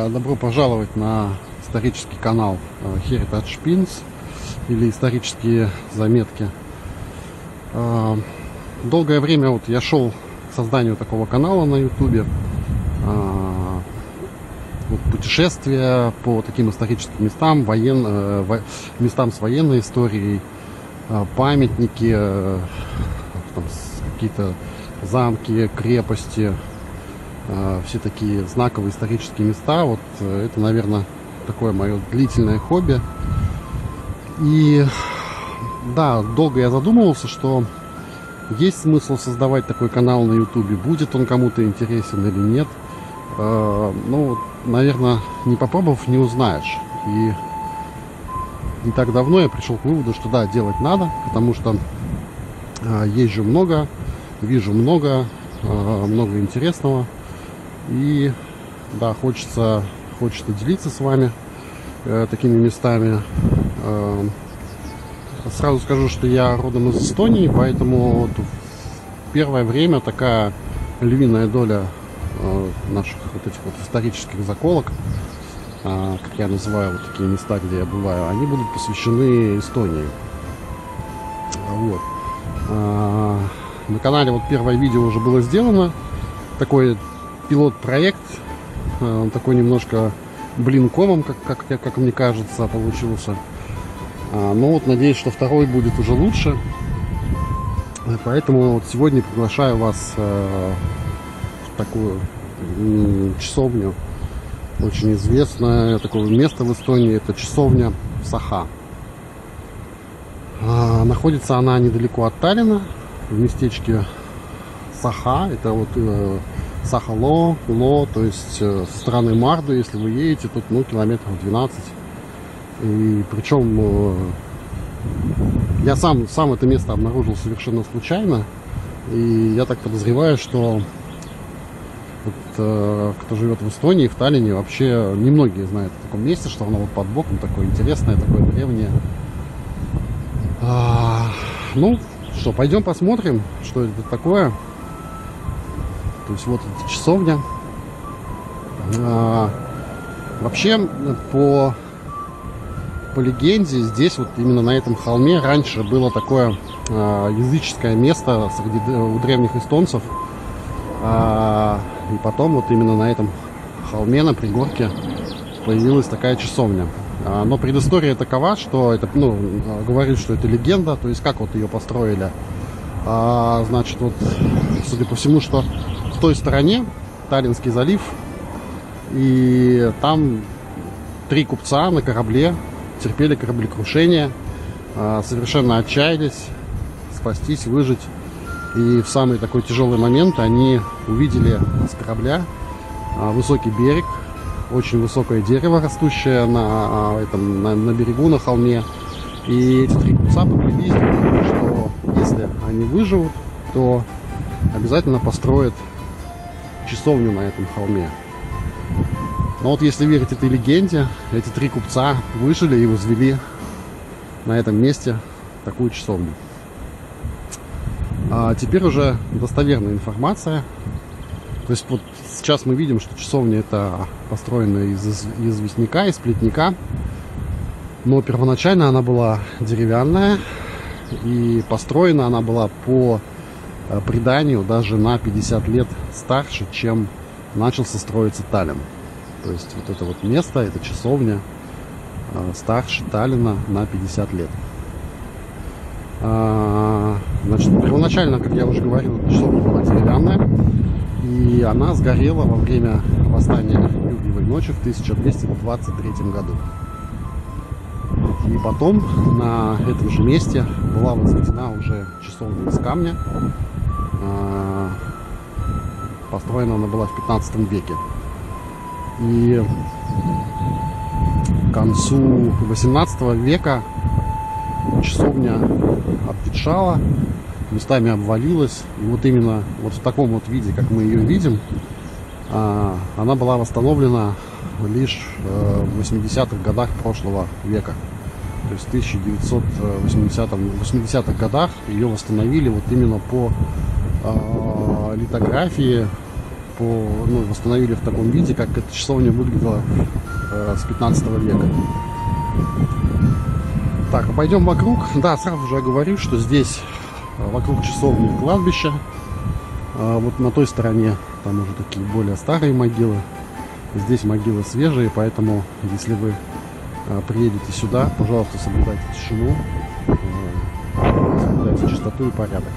Э, добро пожаловать на исторический канал э, Heritage Pins или исторические заметки. Э, долгое время вот я шел к созданию такого канала на ютубе. Вот путешествия по таким историческим местам, воен... местам с военной историей, памятники, какие-то замки, крепости, Э, все такие знаковые исторические места. Вот э, это, наверное, такое мое длительное хобби. И да, долго я задумывался, что есть смысл создавать такой канал на Ютубе, будет он кому-то интересен или нет. Э, ну, наверное, не попробовав, не узнаешь. И не так давно я пришел к выводу, что да, делать надо, потому что езжу много, вижу много, много интересного. И да, хочется, хочется делиться с вами э, такими местами. Э, сразу скажу, что я родом из Эстонии, поэтому вот первое время такая львиная доля э, наших вот этих вот исторических заколок, э, как я называю вот такие места, где я бываю, они будут посвящены Эстонии. Вот. Э, на канале вот первое видео уже было сделано. Такое пилот-проект. Э, он такой немножко блинкомом, как, как, как мне кажется, получился. А, но вот надеюсь, что второй будет уже лучше. Э, поэтому вот сегодня приглашаю вас э, в такую часовню. Очень известное такое место в Эстонии. Это часовня Саха. А, находится она недалеко от Таллина, в местечке Саха. Это вот Сахало, Ло, то есть э, со Марду, если вы едете, тут ну, километров 12. И причем э, я сам, сам это место обнаружил совершенно случайно. И я так подозреваю, что вот, э, кто живет в Эстонии, в Таллине, вообще немногие знают о таком месте, что оно вот под боком такое интересное, такое древнее. А, ну, что, пойдем посмотрим, что это такое. То есть вот эта часовня. А, вообще, по, по легенде, здесь вот именно на этом холме раньше было такое а, языческое место среди, у древних эстонцев. А, и потом вот именно на этом холме, на пригорке, появилась такая часовня. А, но предыстория такова, что это, ну, говорит, что это легенда, то есть как вот ее построили. А, значит, вот, судя по всему, что той стороне Таллинский залив. И там три купца на корабле терпели кораблекрушение, а, совершенно отчаялись спастись, выжить. И в самый такой тяжелый момент они увидели с корабля а, высокий берег, очень высокое дерево, растущее на, а, этом, на, на берегу, на холме. И эти три купца поклялись, что если они выживут, то обязательно построят часовню на этом холме. Но вот если верить этой легенде, эти три купца выжили и возвели на этом месте такую часовню. А теперь уже достоверная информация. То есть вот сейчас мы видим, что часовня это построена из, из известняка, из плетника. Но первоначально она была деревянная. И построена она была по преданию даже на 50 лет старше, чем начался строиться Таллин. То есть вот это вот место, это часовня э, старше Таллина на 50 лет. А, значит, первоначально, как я уже говорил, часовня была деревянная, и она сгорела во время восстания Юрьевой ночи в 1223 году. И потом на этом же месте была возведена уже часовня из камня, построена она была в 15 веке. И к концу 18 века часовня обветшала, местами обвалилась. И вот именно вот в таком вот виде, как мы ее видим, а, она была восстановлена лишь э, в 80-х годах прошлого века. То есть в 1980-х годах ее восстановили вот именно по э, литографии по, ну, восстановили в таком виде, как эта часовня выглядела э, с 15 века. Так, а пойдем вокруг. Да, сразу же я говорю, что здесь э, вокруг часовни кладбище. А вот на той стороне там уже такие более старые могилы. Здесь могилы свежие, поэтому если вы э, приедете сюда, пожалуйста, соблюдайте тишину, э, соблюдайте чистоту и порядок.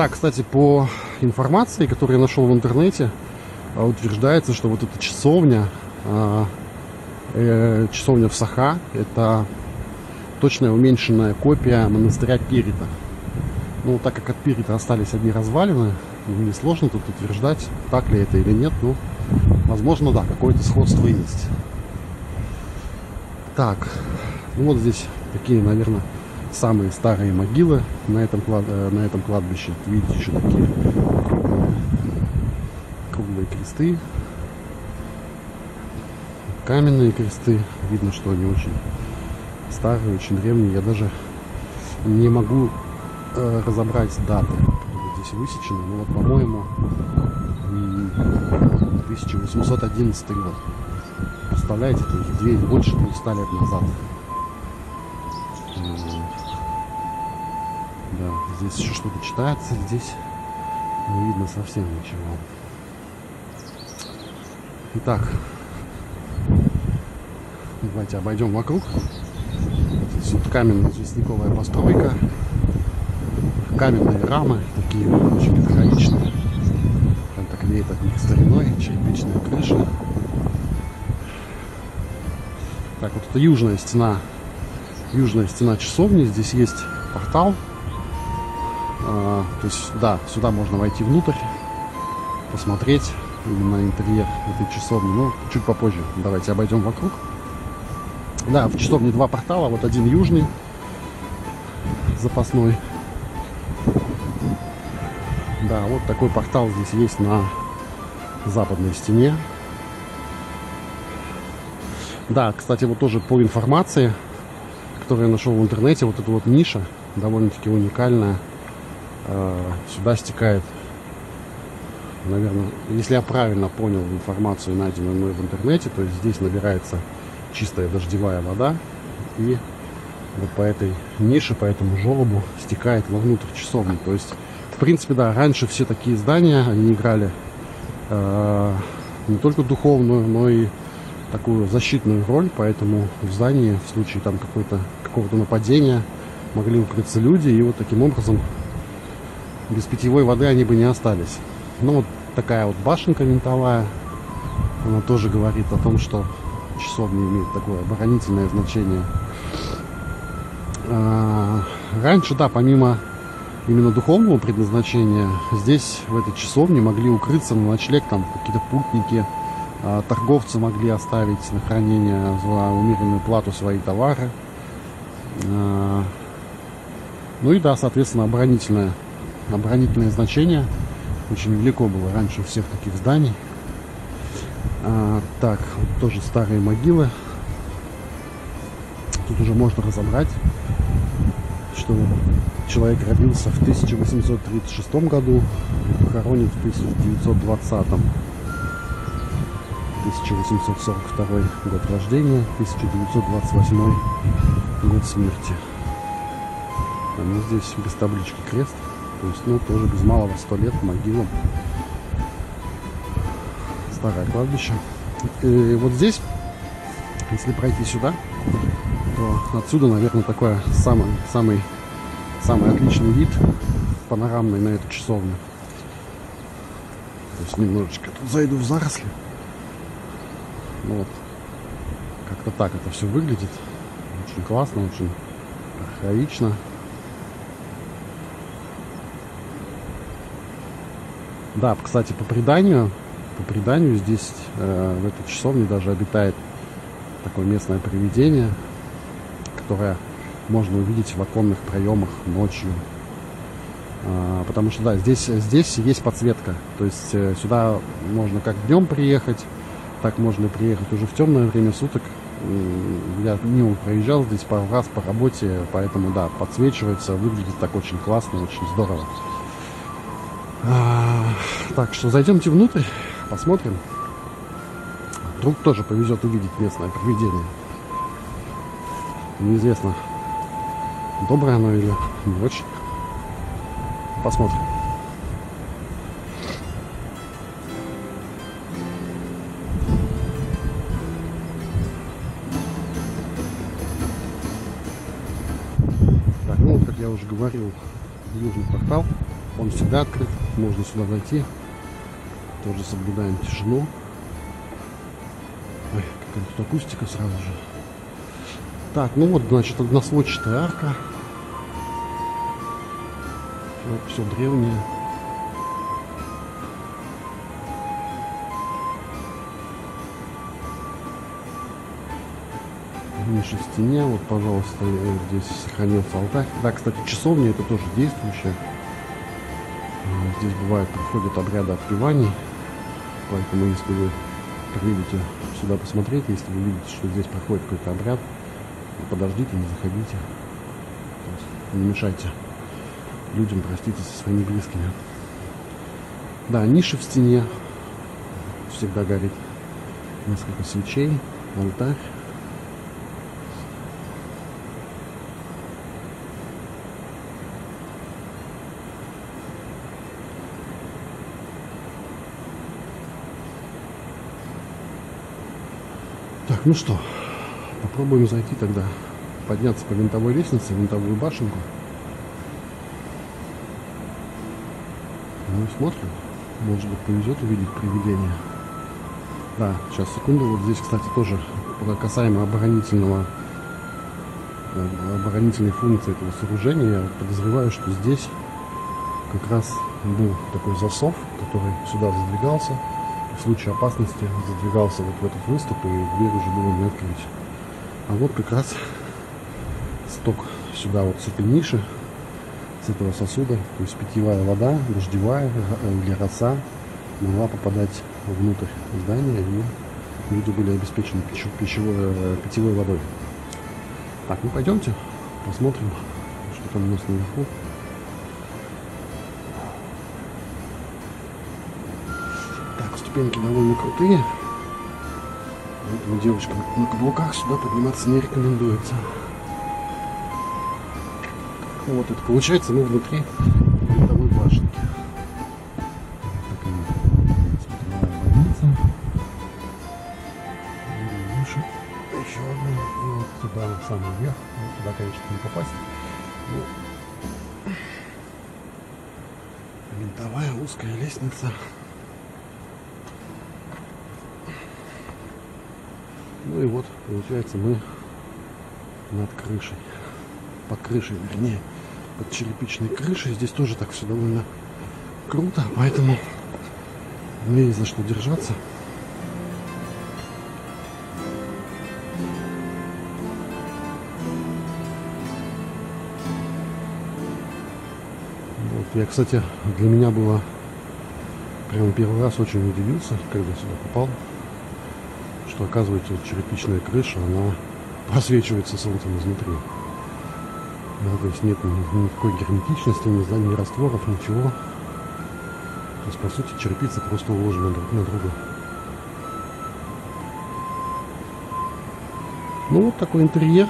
Да, кстати, по информации, которую я нашел в интернете, утверждается, что вот эта часовня э, часовня в Саха. Это точная уменьшенная копия монастыря Пирита. Ну, так как от Пирита остались одни развалины, несложно тут утверждать, так ли это или нет. Ну, возможно, да, какое-то сходство есть. Так, ну вот здесь такие, наверное, самые старые могилы на этом, клад... Э, на этом кладбище. Видите, еще такие круглые, круглые кресты каменные кресты. Видно, что они очень старые, очень древние. Я даже не могу э, разобрать даты, которые здесь высечены. Ну вот, по-моему, 1811 год. Представляете, то есть две, больше 200 лет назад. Здесь еще что-то читается, здесь не видно совсем ничего. Итак, Давайте обойдем вокруг. Здесь вот каменная известняковая постройка. Каменные рамы, такие очень архаичные. Прям так веет от них стариной, черепичная крыша. Так, вот это южная стена. Южная стена часовни. Здесь есть портал. А, то есть, да, сюда можно войти внутрь, посмотреть именно интерьер этой часовни. Но чуть попозже. Давайте обойдем вокруг. Да, в часовне два портала. Вот один южный, запасной. Да, вот такой портал здесь есть на западной стене. Да, кстати, вот тоже по информации, которую я нашел в интернете, вот эта вот ниша довольно-таки уникальная. Э, сюда стекает, наверное, если я правильно понял информацию, найденную мной в интернете, то есть здесь набирается чистая дождевая вода и вот по этой нише, по этому желобу стекает вовнутрь часовни. То есть, в принципе, да, раньше все такие здания, они играли э, не только духовную, но и такую защитную роль, поэтому в здании в случае там какой-то какого-то нападения могли укрыться люди, и вот таким образом без питьевой воды они бы не остались. Ну вот такая вот башенка винтовая, она тоже говорит о том, что часовня имеет такое оборонительное значение. А, раньше, да, помимо именно духовного предназначения, здесь, в этой часовне, могли укрыться на ночлег там какие-то путники, а, торговцы могли оставить на хранение за умеренную плату свои товары. А, ну и да, соответственно, оборонительное, оборонительное значение очень велико было раньше у всех таких зданий. А, так, вот тоже старые могилы. Тут уже можно разобрать, что человек родился в 1836 году и похоронен в 1920. 1842 год рождения, 1928 год смерти. А ну, здесь без таблички крест. То есть, ну, тоже без малого 100 лет могилам старое кладбище. И вот здесь, если пройти сюда, то отсюда, наверное, такой самый, самый, самый отличный вид панорамный на эту часовню. То есть немножечко тут зайду в заросли. Вот. Как-то так это все выглядит. Очень классно, очень архаично. Да, кстати, по преданию, по преданию здесь, э, в этой часовне, даже обитает такое местное привидение, которое можно увидеть в оконных проемах ночью. А, потому что, да, здесь, здесь есть подсветка. То есть э, сюда можно как днем приехать, так можно приехать уже в темное время суток. Я мимо проезжал здесь пару раз по работе, поэтому, да, подсвечивается, выглядит так очень классно, очень здорово. А, так что зайдемте внутрь, посмотрим. Вдруг тоже повезет увидеть местное привидение. Неизвестно, доброе оно или не очень. Посмотрим. Так, ну вот, как я уже говорил, южный портал. Он всегда открыт, можно сюда зайти. Тоже соблюдаем тишину. Ой, какая тут акустика сразу же. Так, ну вот, значит, односводчатая арка. Все, все древнее. ниже в стене. Вот, пожалуйста, здесь сохранился алтарь. Да, кстати, часовня это тоже действующая. Здесь бывает проходят обряды отпеваний. Поэтому, если вы приедете сюда посмотреть, если вы видите, что здесь проходит какой-то обряд, подождите, не заходите. Не мешайте людям проститься со своими близкими. Да, ниша в стене всегда горит. Несколько свечей, алтарь. Ну что, попробуем зайти тогда, подняться по винтовой лестнице, винтовую башенку. Ну и смотрим, может быть повезет увидеть привидение. Да, сейчас, секунду, вот здесь, кстати, тоже касаемо оборонительного э, оборонительной функции этого сооружения, я подозреваю, что здесь как раз был такой засов, который сюда задвигался в случае опасности задвигался вот в этот выступ, и дверь уже было не открыть. А вот как раз сток сюда, вот с этой ниши, с этого сосуда, то есть питьевая вода, дождевая э, или роса могла попадать внутрь здания, и люди были обеспечены пищевой, э, питьевой водой. Так, ну пойдемте, посмотрим, что там у нас наверху. Ступеньки довольно крутые. Поэтому девочкам на каблуках сюда подниматься не рекомендуется. Вот это получается мы внутри винтовой башенки. Такая больница. Выше еще одна. И вот туда, в самый верх. Ну, туда, конечно, не попасть. Но... Винтовая узкая лестница. И вот, получается, мы над крышей. Под крышей, вернее, под черепичной крышей. Здесь тоже так все довольно круто, поэтому мне есть за что держаться. Вот, я, кстати, для меня было прямо первый раз очень удивился, когда сюда попал что оказывается вот черепичная крыша, она просвечивается солнцем изнутри. Да, то есть нет никакой герметичности, ни, ни растворов, ничего. То есть, по сути, черепица просто уложена друг на друга. Ну, вот такой интерьер.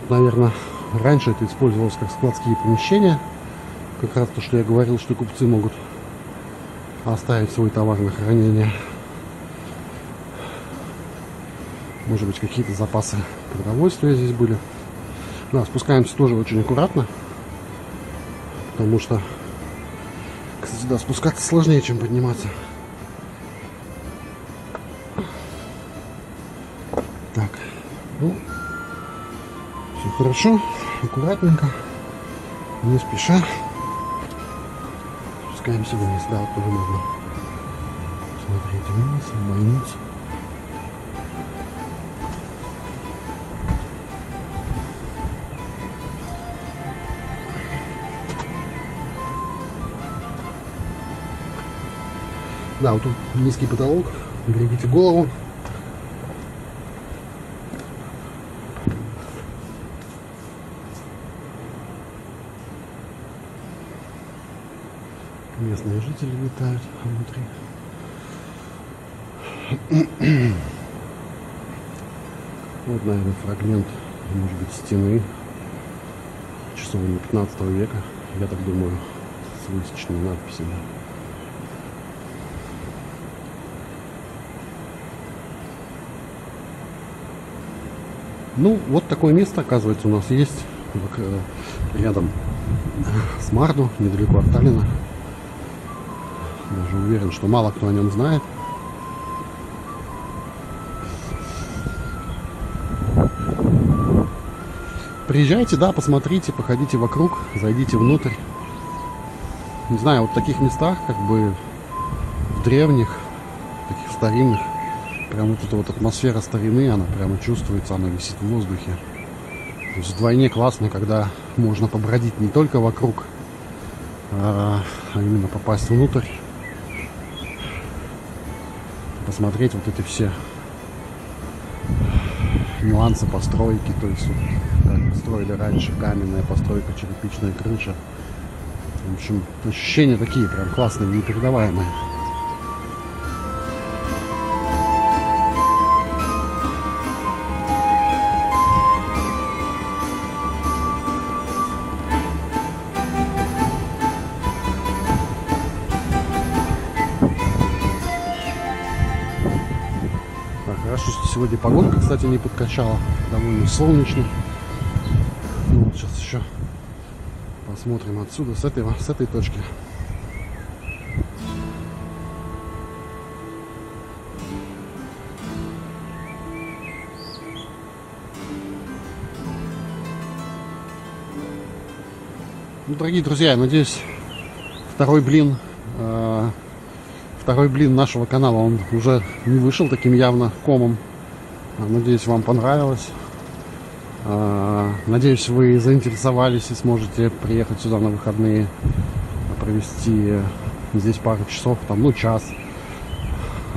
Тут, наверное, раньше это использовалось как складские помещения. Как раз то, что я говорил, что купцы могут оставить свой товар на хранение. Может быть, какие-то запасы продовольствия здесь были. Да, спускаемся тоже очень аккуратно. Потому что, кстати, да, спускаться сложнее, чем подниматься. Так, ну, все хорошо, аккуратненько, не спеша. Спускаемся вниз, да, тоже можно смотреть вниз, больницу. Да, вот тут низкий потолок. Берегите голову. местные жители летают внутри. Вот, наверное, фрагмент, может быть, стены часовни 15 века, я так думаю, с высеченными надписями. Ну, вот такое место, оказывается, у нас есть э, рядом с Марду, недалеко от Таллина. Даже уверен, что мало кто о нем знает. Приезжайте, да, посмотрите, походите вокруг, зайдите внутрь. Не знаю, вот в таких местах, как бы в древних, таких старинных, прям вот эта вот атмосфера старины, она прямо чувствуется, она висит в воздухе. То есть вдвойне классно, когда можно побродить не только вокруг, а, а именно попасть внутрь, посмотреть вот эти все нюансы постройки, то есть вот, как строили раньше, каменная постройка, черепичная крыша. В общем, ощущения такие прям классные, непередаваемые. Хорошо, что сегодня погодка, кстати, не подкачала. Довольно солнечно. Ну, вот сейчас еще посмотрим отсюда, с этой, с этой точки. Ну, дорогие друзья, надеюсь, второй блин э, второй блин нашего канала, он уже не вышел таким явно комом. Надеюсь, вам понравилось. А, надеюсь, вы заинтересовались и сможете приехать сюда на выходные, провести здесь пару часов, там, ну, час,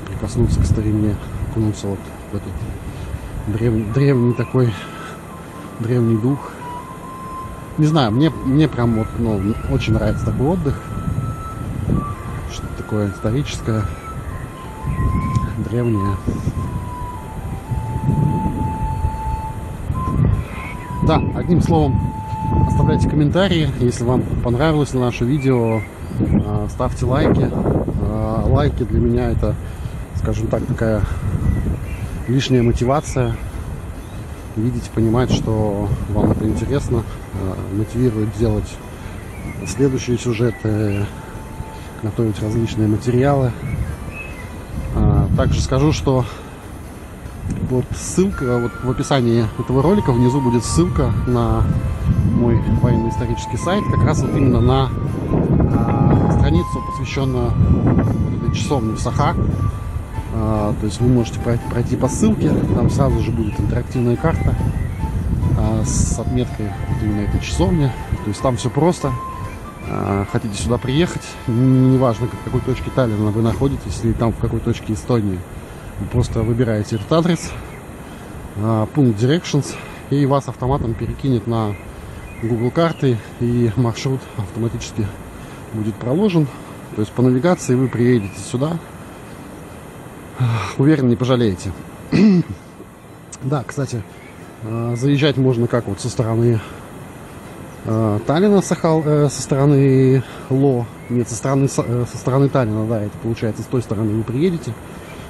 прикоснуться к старине, окунуться вот в этот древ... древний такой, древний дух. Не знаю, мне, мне прям вот, ну, очень нравится такой отдых такое историческое, древнее. Да, одним словом, оставляйте комментарии, если вам понравилось наше видео, а, ставьте лайки. А, лайки для меня это, скажем так, такая лишняя мотивация. Видеть, понимать, что вам это интересно, а, мотивирует делать следующие сюжеты, готовить различные материалы. А, также скажу, что вот ссылка, вот в описании этого ролика внизу будет ссылка на мой военно-исторический сайт, как раз вот именно на а, страницу, посвященную часовне в Саха. А, то есть вы можете пройти, по ссылке, там сразу же будет интерактивная карта с отметкой вот именно этой часовни. То есть там все просто. А, хотите сюда приехать, неважно, в какой точке Таллина вы находитесь, или там в какой точке Эстонии, вы просто выбираете этот адрес, а, пункт Directions, и вас автоматом перекинет на Google карты, и маршрут автоматически будет проложен. То есть по навигации вы приедете сюда, уверен, не пожалеете. да, кстати, а, заезжать можно как вот со стороны Таллина Сахал, э, со стороны Ло, нет, со стороны, э, со стороны Таллина, да, это получается с той стороны вы приедете,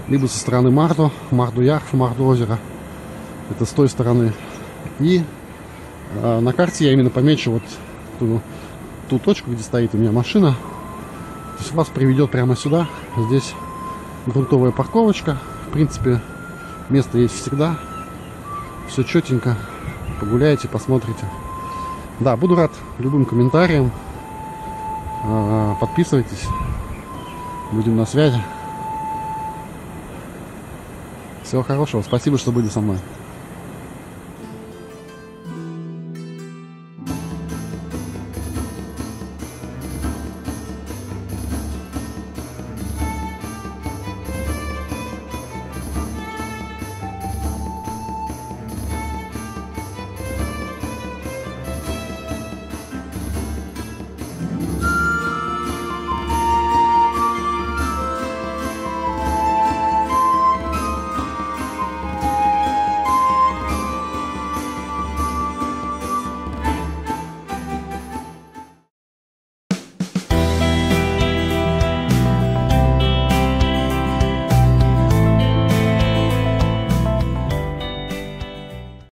либо со стороны Мардо, Мардо Ярф, Мардо озеро, это с той стороны. И э, на карте я именно помечу вот ту, ту точку, где стоит у меня машина, то есть вас приведет прямо сюда, здесь грунтовая парковочка, в принципе, место есть всегда, все четенько, погуляете, посмотрите. Да, буду рад любым комментариям. А, подписывайтесь. Будем на связи. Всего хорошего. Спасибо, что были со мной.